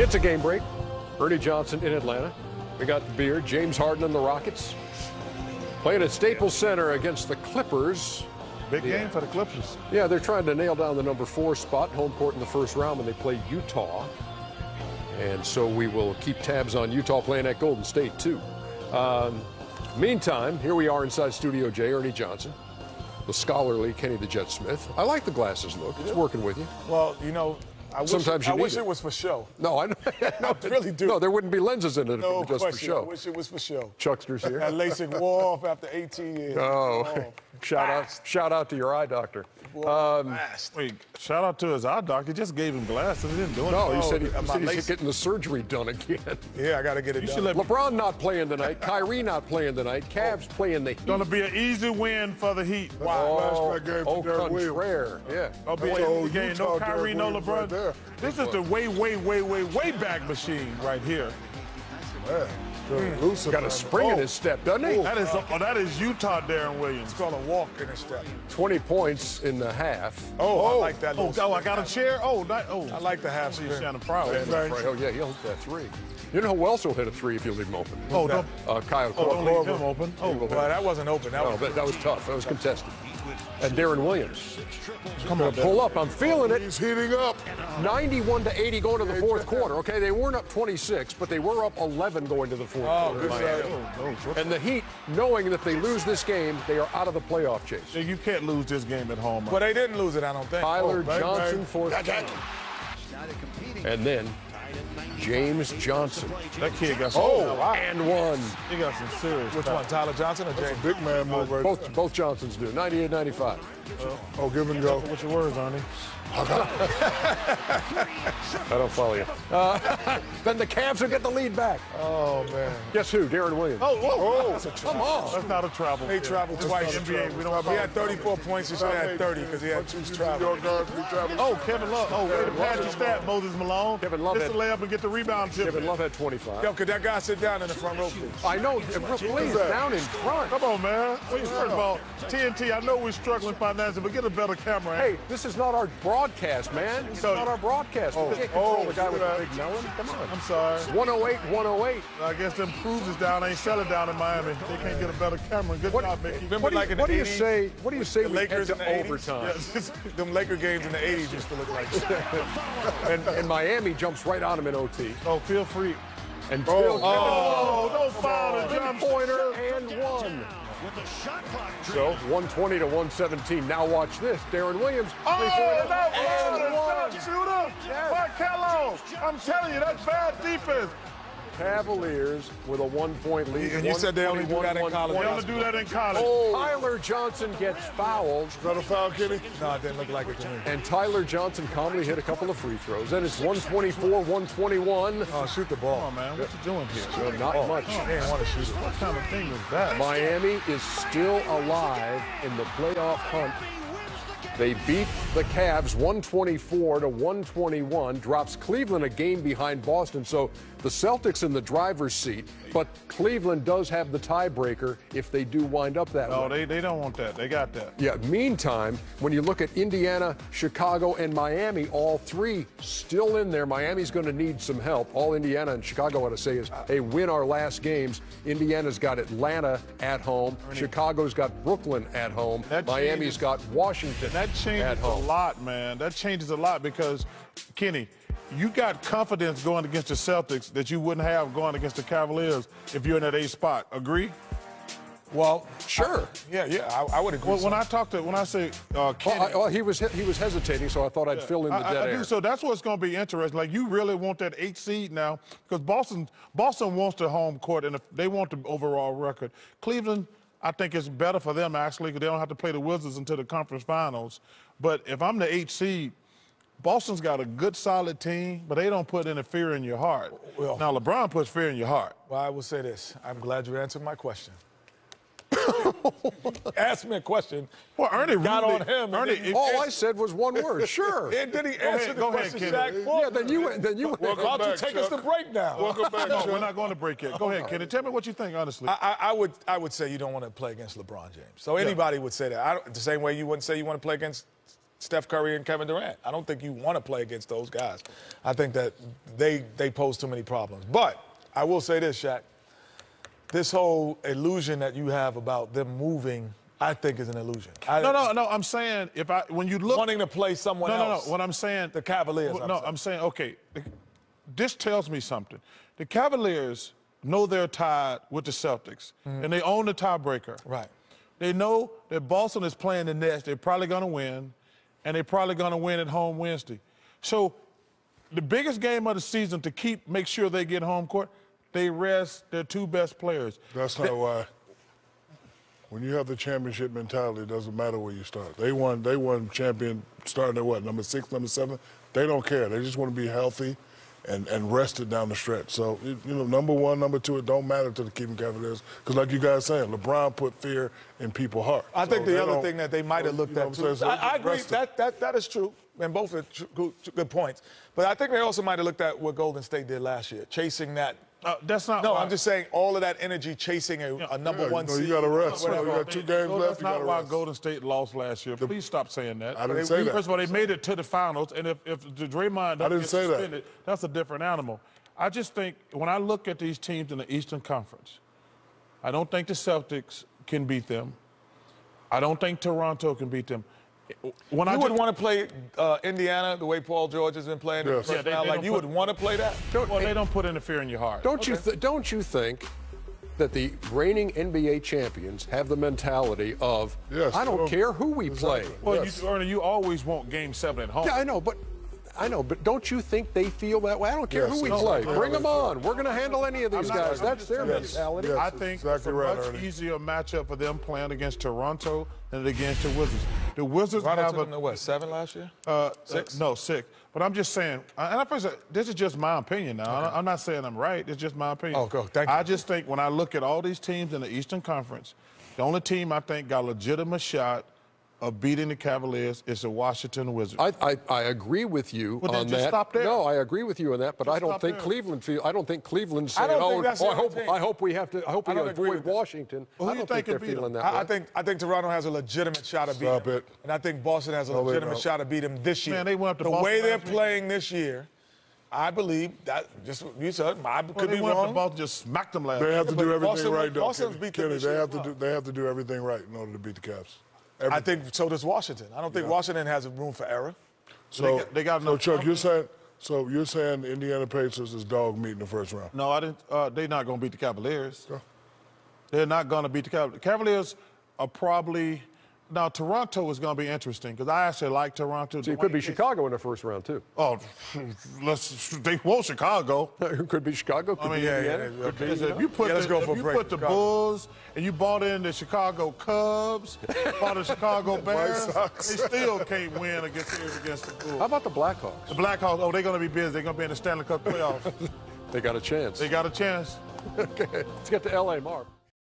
It's a game break. Ernie Johnson in Atlanta. We got the beard. James Harden and the Rockets playing at Staples Center against the Clippers. Big game for the Clippers. Yeah, they're trying to nail down the number four spot, home court in the first round when they play Utah. And so we will keep tabs on Utah playing at Golden State, too. Um, meantime, here we are inside Studio J, Ernie Johnson, the scholarly Kenny the Jet Smith. I like the glasses look. It's working with you. Well, you know, I wish, Sometimes you I need wish it. it was for show. No, I, no, I really do. No, there wouldn't be lenses in it if it No were just question. for I wish it was for show. Chuckster's here. That LASIK wore off after 18 years. Oh, Oh, shout out, shout out to your eye doctor. Wore fast. Um, Wait, shout out to his eye doctor. He just gave him glasses. He didn't do No, anything. he said, he, Oh, he said he's LASIK. getting the surgery done again. Yeah, I got to get it You done. should let LeBron not playing tonight. Kyrie not playing tonight. Oh. Cavs playing the Heat. Gonna be an easy win for the Heat. Wow. Oh, Flashback game oh for Derek Williams. contraire. Yeah. Oh, be Oh, the game. No Kyrie, no LeBron. Right there. this is the way, way, way, way, way back machine right here. Man, feeling loose Got a spring the- in his step, doesn't he? That is oh, that is Utah Deron Williams. It's called a walk in his step. 20 points in the half. Oh, I like that. Oh, oh, I got a chair. Oh, that, oh. I like the half See spin. Shannon Proud. The fr- Oh, yeah, he'll hit that three. You know who else will hit a three if you leave him open? Oh, don't, Uh, Kyle oh, don't Korver. leave him open. Oh, Well, that wasn't open. That No, was that, that was tough. That was contested. And Deron Williams. Come on, pull up. I'm feeling it. He's heating up. 91 to 80 going to the fourth quarter. Okay, they weren't up 26, but they were up 11 going to the fourth Oh, quarter. good Miami. And the Heat, knowing that if they lose this game, they are out of the playoff chase. you can't lose this game at home. But they didn't lose it, I don't think. Tyler Oh, Johnson bang. for and then James Johnson. that kid got some. Oh, some. and one. he got some serious. Which one, Tyler Johnson or James? Big man move right Both both Johnsons do. 98 95. Oh, give and go. What's your words, Ernie? I don't follow you. Uh, then the Cavs will get the lead back. Oh, man. Guess who? Deron Williams. Oh, whoa. come on. That's not a travel. He kid. traveled twice. the NBA. We don't He had 34 points. He should have had 30 because he had two New travels. York guards be traveling. Oh, Kevin Love. Oh, way to pass your stat, Moses Malone. Kevin Love Just had- to lay up and get the rebound tip. Kevin Love had 25. Yo, could that guy sit down in the front row, please? I know. Please, down in front. Come on, man. Wait, First of all, TNT, I know we're struggling financially, but get a better camera. Hey, this is not our broadcast, man. This So- not our broadcast. Oh, we can't oh, the guy with the big melon. Come on. I'm sorry. 108, 108. I guess them cruises down ain't selling down in Miami. They can't get a better camera. Good What, job, Mickey. what, Remember do you, like in the what do you say? What do you say The we head Lakers to in the 80s? overtime? Yeah, them Laker games in the 80s used to look like that. And, and Miami jumps right on him in OT. Oh, feel free. And Phil Oh, don't oh, foul the three jump pointer and one. with a shot So 120 to 117. Now watch this. Deron Williams. Oh, three-pointer that was and one. shooter. Markello. I'm telling you, that's bad defense. Cavaliers with a one-point lead. And you said they only do that in 121, college. They 120. only do that in college. Oh, Tyler Johnson gets fouled, Is that a foul, Kenny? no, it didn't look like it to me. and Tyler Johnson calmly hit a couple of free throws. And it's 124, 121. Oh, shoot the Come ball. on, man. What you doing here? So not oh, much. He didn't want to shoot it. What kind of thing is that? Miami is still alive in the playoff hunt. They beat the Cavs 124 to 121, drops Cleveland a game behind Boston. So the Celtics in the driver's seat, but Cleveland does have the tiebreaker if they do wind up that No, way. they, they don't want that. They got that. Yeah, meantime, when you look at Indiana, Chicago, and Miami, all three still in there. Miami's going to need some help. All Indiana and Chicago ought to say is, hey, win our last games. Indiana's got Atlanta at home. Chicago's got Brooklyn at home. That Miami's got Washington That at changes a lot, man. That changes a lot because, Kenny, you got confidence going against the Celtics that you wouldn't have going against the Cavaliers if you're in that eighth spot. Agree? Well, Sure. yeah, yeah, I, I would agree. Well, when I talk to, when I say uh, Kenny, Well, I- well, he was he was hesitating, so I thought I'd fill in the I, dead I, I air. do. So that's what's going to be interesting. Like you really want that eight seed now because Boston, Boston wants the home court and if they want the overall record. Cleveland, I think it's better for them actually because they don't have to play the Wizards until the conference finals. But if I'm the eight seed, Boston's got a good solid team, but they don't put any fear in your heart. Well- now LeBron puts fear in your heart. Well, I will say this. I'm glad you answered my question. Ask me a question. Well, Ernie Got really- on him Ernie, then- if- All I said was one word. Sure. And did he Go answer ahead, the go ahead, question, Kenny. Shaq? for Yeah, then you went, then you. Welcome Why don't you back, take us Chuck. to break now? Welcome back, no, Chuck. we're not going to break yet. Go ahead, Kenny. Tell me what you think, honestly. I, I, I would I would say you don't want to play against LeBron James. So anybody would say that. I don't, the same way you wouldn't say you want to play against Steph Curry and Kevin Durant. I don't think you want to play against those guys. I think that they they pose too many problems. But I will say this, Shaq. This whole illusion that you have about them moving, I think is an illusion. I, No, no, no. I'm saying if I when you look Wanting to play someone no, no, no. else. What I'm saying, The Cavaliers, Well, I'm no, saying. I'm saying okay. This tells me something. The Cavaliers know they're tied with the Celtics, mm-hmm. and they own the tiebreaker. Right. They know that Boston is playing the Nets. They're probably going to win, and they're probably going to win at home Wednesday. So, the biggest game of the season to keep make sure they get home court, they rest their two best players. That's not why. When you have the championship mentality, it doesn't matter where you start. They won. They won champion starting at what number six, number seven. They don't care. They just want to be healthy, and and rested down the stretch. So you you know, number one, number two, it don't matter to the Cleveland Cavaliers because, like you guys saying, LeBron put fear in people's heart. I think the other thing that they might have looked you know at too. I'm? So I, I agree. rested. That, that that is true, and both are tr- good, good points. But I think they also might have looked at what Golden State did last year, chasing that. Uh, that's not. No, why- I'm just saying all of that energy chasing a, a number Yeah, one no, you gotta rest. whatever. You got two games No, left, That's you not gotta why rest. Golden State lost last year. Please stop saying that. I didn't say that. First of all, they made it to the finals, and if, if the Draymond doesn't didn't get say that. suspended, that's a different animal. I just think when I look at these teams in the Eastern Conference, I don't think the Celtics can beat them. I don't think Toronto can beat them. When I You would just- want to play uh, Indiana the way Paul George has been playing in the Yes. Yeah, they- round. they Like you put- would want to play that. well, they don't put interfere in your heart. Don't you th- don't you think that the reigning NBA champions have the mentality of Yes, I don't well, care who we exactly. play? Well, Yes. you, Ernie, you always want Game Seven at home. Yeah, I know, but I know, but don't you think they feel that way? I don't care Yes, who we exactly. play. Bring them on. We're going to handle any of these not- guys. I'm That's their telling mentality. Yes. I think exactly it's a right, much Ernie. easier matchup for them playing against Toronto than against the Wizards. The Wizards Toronto have took a them to what seven last year? uh, Six? Uh, no, six. But I'm just saying, and I first, this is just my opinion now. I- I'm not saying I'm right. It's just my opinion. Oh, go. Thank you. I just think when I look at all these teams in the Eastern Conference, the only team I think got a legitimate shot of beating the Cavaliers is the Washington Wizards. I, I, I agree with you Well, then on just that. stop there. No, I agree with you on that, but I don't think there. Cleveland feel. I don't think Cleveland's I saying, don't "Oh, think that's oh, I hope, thing. I hope we have to. I hope I we don't avoid with that. Washington." Who I you don't think think they're beat feeling them? that I, I think I think Toronto has a legitimate shot of beating Stop them. it. And I think Boston has a No, legitimate shot of beating them this year. Man, they went up to the Boston way they're last week. playing this year, I believe that just you said I Well, could they be went up wrong. Boston, just smacked them last. They have to do everything Boston- right, though. Boston's beat them Kenny, this they have to do. They have to do everything right in order to beat the Cavs. I think so does Washington. I don't think Washington has a room for error. So, got- they got so enough Chuck, you're saying so you're saying the Indiana Pacers is dog meat in the first round. No, I didn't. Uh, they're not going to beat the Cavaliers. They're not going to beat the Cavaliers. Cavaliers are probably now. Toronto is going to be interesting because I actually like Toronto. See, it could be Dwayne- Chicago in the first round too. Oh, let's. They want Chicago. It could be Chicago. Could I mean, be yeah, Indiana. yeah, could be, you if you put Yeah, let's the, go if for a you break. put the Chicago. Bulls and you bought in the Chicago Cubs, bought the Chicago Bears, they still can't win against against the Bulls. How about the Blackhawks? The Blackhawks, oh, they're going to be busy. They're going to be in the Stanley Cup playoffs. They got a chance. they got a chance. okay, let's get to L.A. Mark.